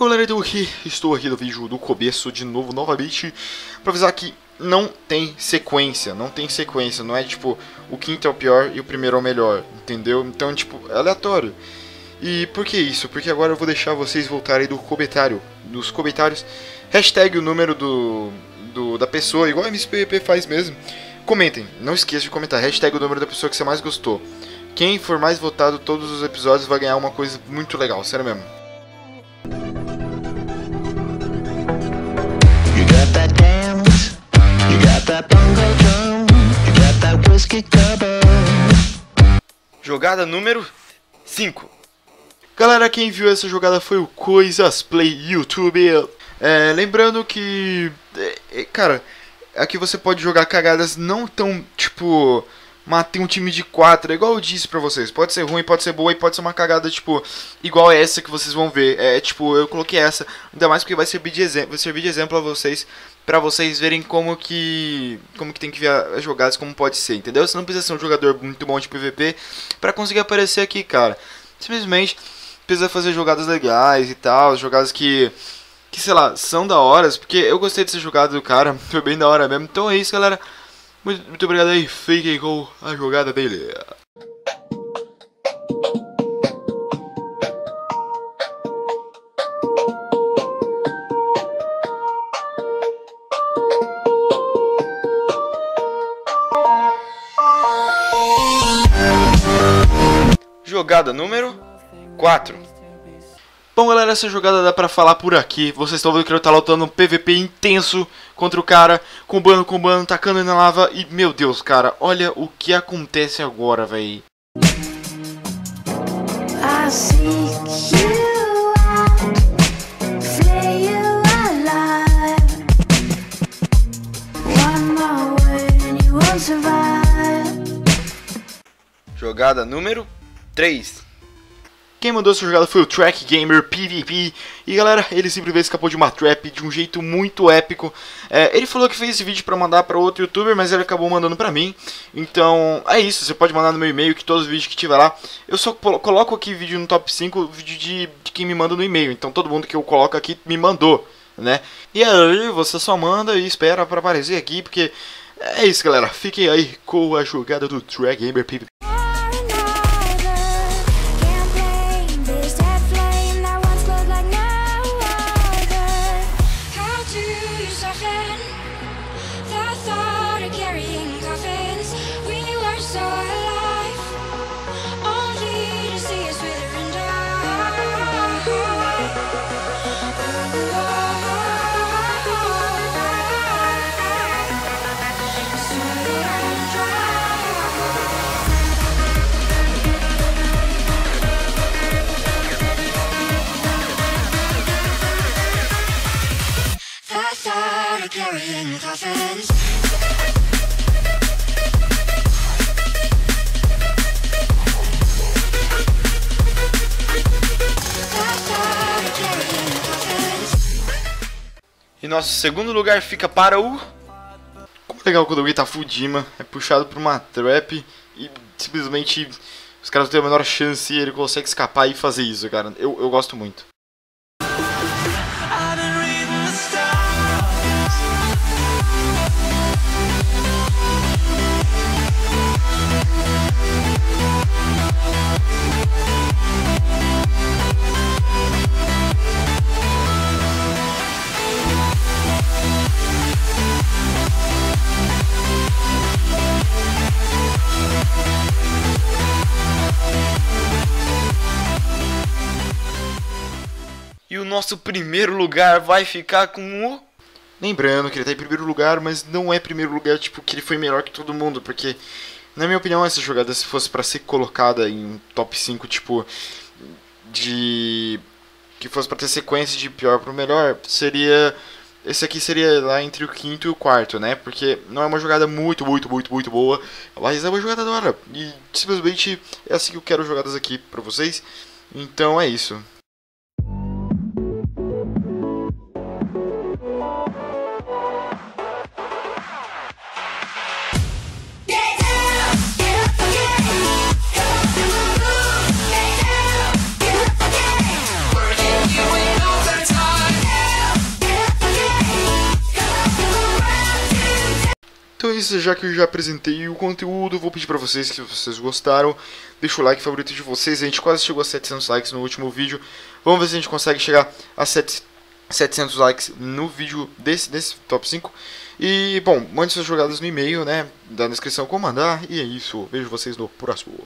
Galera, então aqui, estou aqui no vídeo do começo de novo, novamente, pra avisar que não tem sequência, não tem sequência, não é tipo, o quinto é o pior e o primeiro é o melhor, entendeu? Então, tipo, é aleatório. E por que isso? Porque agora eu vou deixar vocês voltarem do comentário, dos comentários, hashtag o número do, do da pessoa, igual a MSPP faz mesmo. Comentem, não esqueça de comentar, hashtag o número da pessoa que você mais gostou. Quem for mais votado todos os episódios vai ganhar uma coisa muito legal, sério mesmo. Jogada número 5. Galera, quem viu essa jogada foi o Coisas Play YouTube. É, lembrando que, é, é cara, aqui você pode jogar cagadas não tão, tipo, matei um time de 4, é igual eu disse pra vocês. Pode ser ruim, pode ser boa e pode ser uma cagada, tipo, igual essa que vocês vão ver. É, tipo, eu coloquei essa, ainda mais porque vai servir de exemplo, vai servir de exemplo a vocês para vocês verem como que como que tem que ver as jogadas, como pode ser, entendeu? Você não precisa ser um jogador muito bom de PVP para conseguir aparecer aqui, cara. Simplesmente precisa fazer jogadas legais e tal, jogadas que que sei lá, são da hora, porque eu gostei dessa jogada do cara, foi bem da hora mesmo. Então é isso, galera. Muito, muito obrigado aí, fiquem com a jogada dele. Jogada número 4. Bom, galera, essa jogada dá pra falar por aqui. Vocês estão vendo que ele tá lutando um PVP intenso contra o cara, combando, combando, tacando na lava. E, meu Deus, cara, olha o que acontece agora, véi. Jogada número 3. Quem mandou essa jogada foi o Track Gamer PvP. E galera, ele simplesmente escapou de uma trap de um jeito muito épico. É, ele falou que fez esse vídeo para mandar para outro youtuber, mas ele acabou mandando para mim. Então é isso, você pode mandar no meu e-mail que todos os vídeos que tiver lá. Eu só coloco aqui vídeo no top 5, vídeo de, de quem me manda no e-mail. Então todo mundo que eu coloco aqui me mandou, né? E aí você só manda e espera para aparecer aqui, porque é isso galera. Fiquem aí com a jogada do Track Gamer PvP. E nosso segundo lugar fica para o. Como é legal quando alguém tá Fudima, é puxado por uma trap e simplesmente os caras têm a menor chance e ele consegue escapar e fazer isso, cara. Eu, eu gosto muito. Nosso primeiro lugar vai ficar com o. Lembrando que ele tá em primeiro lugar, mas não é primeiro lugar, tipo, que ele foi melhor que todo mundo, porque, na minha opinião, essa jogada, se fosse para ser colocada em top 5, tipo, de. que fosse para ter sequência de pior pro melhor, seria. Esse aqui seria lá entre o quinto e o quarto, né? Porque não é uma jogada muito, muito, muito, muito boa, mas é uma jogada da hora. E simplesmente é assim que eu quero jogadas aqui pra vocês. Então é isso. Então é isso, já que eu já apresentei o conteúdo, vou pedir pra vocês que vocês gostaram, deixa o like favorito de vocês. A gente quase chegou a 700 likes no último vídeo. Vamos ver se a gente consegue chegar a 700 likes no vídeo desse, desse top 5. E, bom, mande suas jogadas no e-mail, né, da descrição como mandar. E é isso, vejo vocês no próximo.